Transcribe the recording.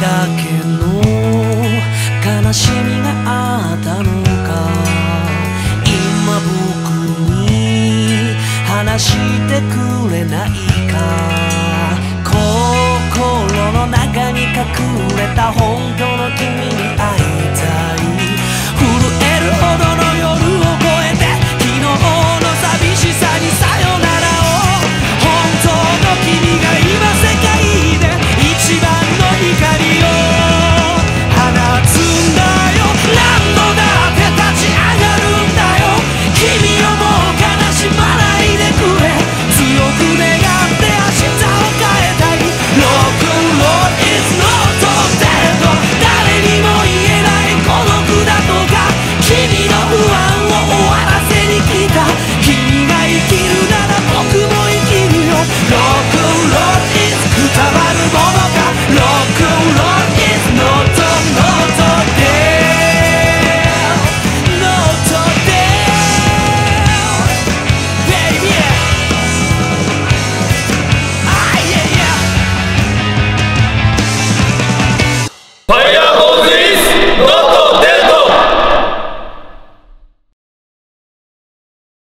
だけの悲しみがあったのか。今僕に話してくれないか。心の中に隠れた本当